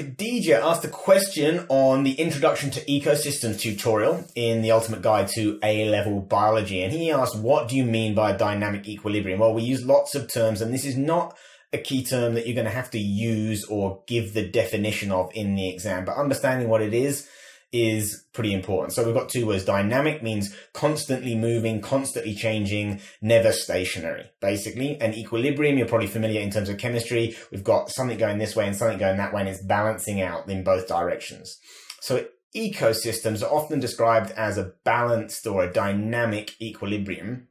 Khadidja asked a question on the Introduction to Ecosystems tutorial in the Ultimate Guide to A-Level Biology. And he asked, what do you mean by dynamic equilibrium? Well, we use lots of terms and this is not a key term that you're going to have to use or give the definition of in the exam, but understanding what it is is pretty important. So we've got two words. Dynamic means constantly moving, constantly changing, never stationary, basically. And equilibrium, you're probably familiar in terms of chemistry. We've got something going this way and something going that way, and it's balancing out in both directions. So ecosystems are often described as a balanced or a dynamic equilibrium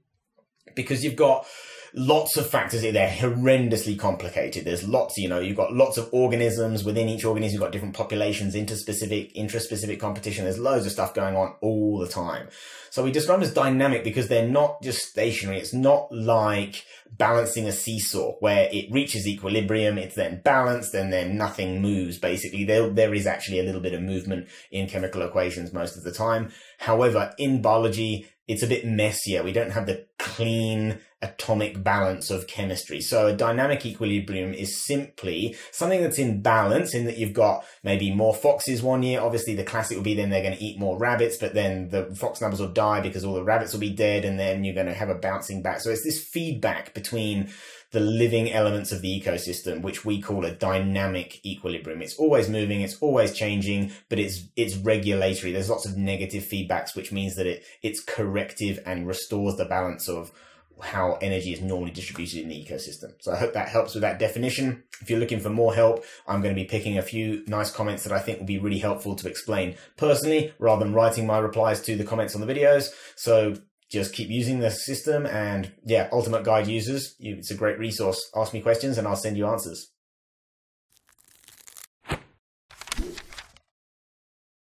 because you've got lots of factors. They're horrendously complicated. There's lots, you know, you've got lots of organisms within each organism. You've got different populations, interspecific, intraspecific competition. There's loads of stuff going on all the time. So we describe them as dynamic because they're not just stationary. It's not like balancing a seesaw where it reaches equilibrium. It's then balanced and then nothing moves. Basically, there, there is actually a little bit of movement in chemical equations most of the time. However, in biology, it's a bit messier. We don't have the clean atomic balance of chemistry. So a dynamic equilibrium is simply something that's in balance in that you've got maybe more foxes one year. Obviously the classic will be then they're going to eat more rabbits, but then the fox numbers will die because all the rabbits will be dead and then you're going to have a bouncing back. So it's this feedback between the living elements of the ecosystem, which we call a dynamic equilibrium. It's always moving, it's always changing, but it's it's regulatory. There's lots of negative feedbacks, which means that it it's corrective and restores the balance of how energy is normally distributed in the ecosystem. So I hope that helps with that definition. If you're looking for more help, I'm going to be picking a few nice comments that I think will be really helpful to explain personally rather than writing my replies to the comments on the videos. So just keep using the system and yeah, Ultimate Guide users, it's a great resource. Ask me questions and I'll send you answers.